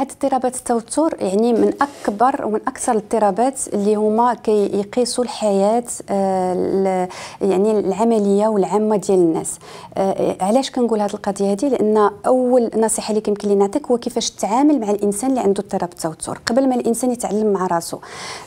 هاد اضطرابات التوتر يعني من أكبر ومن أكثر الاضطرابات اللي هما كيقيسوا الحياة آه يعني العملية والعامة ديال الناس. آه علاش كنقول هذه القضية هذه لأن أول نصيحة اللي كيمكن لي نعطيك هو كيفاش تتعامل مع الإنسان اللي عنده اضطراب التوتر. قبل ما الإنسان يتعامل مع راسه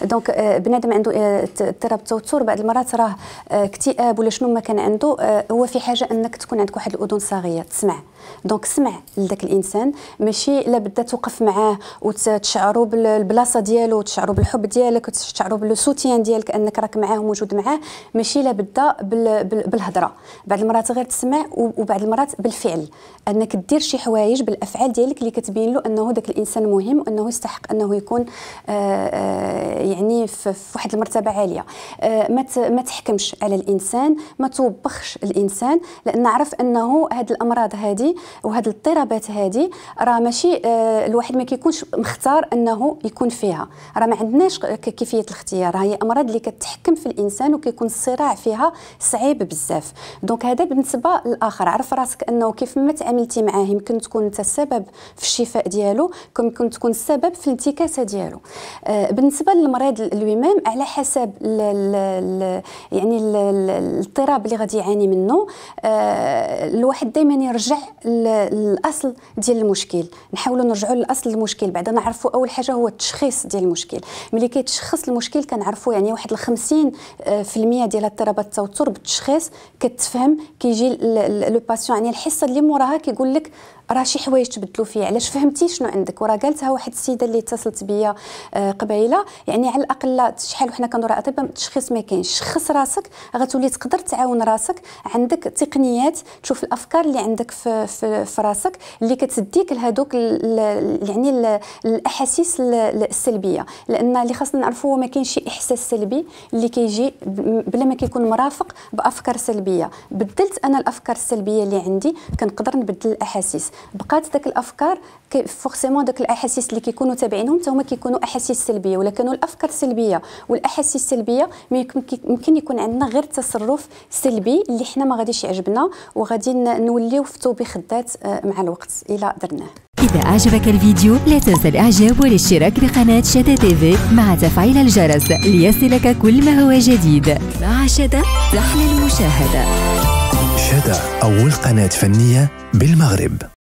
donc آه بنادم عنده آه، اضطراب التوتر بعض المرات راه آه، اكتئاب ولا شنو ما كان عنده آه، هو في حاجة أنك تكون عندك واحد الأذن صاغية. تسمع. donc سمع لذاك الإنسان. ماشي لا بدا توقف معاه وتشعروا بالبلاصه ديالو وتشعروا بالحب ديالك وتشعروا بالسوتيان ديالك أنك راك معاه وموجود معاه ماشي لا بدا بالهضرة. بعض المرات غير تسمع وبعض المرات بالفعل. أنك دير شي حوايج بالأفعال ديالك اللي كتبين له أنه ذاك الإنسان مهم وأنه يستحق أنه يكون آآ آآ يعني في واحد المرتبة عالية. ما ما تحكمش على الإنسان ما توبخش الإنسان لأن عرف أنه هاد الأمراض هذه وهاد الاضطرابات هذه راه ماشي آه الواحد ما كيكونش مختار انه يكون فيها. راه ما عندناش كيفية الاختيار. هي أمراض اللي كتحكم في الإنسان وكيكون الصراع فيها صعيب بزاف. دونك هذا بالنسبة للآخر. عرف راسك أنه كيف ما تعاملتي معاه يمكن تكون أنت السبب في الشفاء ديالو يمكن تكون السبب في الانتكاسة ديالو. آه بالنسبة للمريض الومام على حسب ال ال يعني الاضطراب اللي غادي يعاني منه آه الواحد دائما يرجع للأصل ديال المشكل. نحاولوا نرجعوا للأصل المشكل بعدا نعرفوا أول حاجة هو التشخيص ديال المشكل. ملي كيتشخص المشكل كنعرفوا يعني واحد 50 آه، في المية ديال اضطرابات التوتر بالتشخيص كتفهم كيجي لو باسيون يعني الحصة اللي موراها كيقول لك راه شي حوايج تبدلوا فيها علاش فهمتي شنو عندك؟ وراه قالتها واحد السيدة اللي اتصلت بيا آه، قبيلة يعني على الأقل شحال وحنا كندوروا أطباء التشخيص ما كاينش. شخص راسك غتولي تقدر تعاون راسك عندك تقنيات تشوف الأفكار اللي عندك في في, في راسك اللي كتديك لهذوك يعني الأحاسيس السلبية. لأن اللي خاصنا نعرفوا ما كاين شي إحساس سلبي اللي كيجي بلا ما كيكون مرافق بأفكار سلبية. بدلت أنا الأفكار السلبية اللي عندي كنقدر نبدل الأحاسيس. بقات داك الأفكار forcément داك الأحاسيس اللي كيكونوا تابعينهم حتى هما كيكونوا أحاسيس سلبية. ولكن الأفكار السلبيه والأحاسيس السلبيه ممكن يكون عندنا غير تصرف سلبي اللي حنا ما غاديش يعجبنا وغادي نوليو في توبيخ الذات آه، مع الوقت. إلى درناه. إذا أعجبك الفيديو لا تنسى الإعجاب والاشتراك بقناة شتا تيفي مع تفعيل الجرس ليصلك كل ما هو جديد. مع شتا تحلى المشاهدة شتا أول قناة فنية بالمغرب.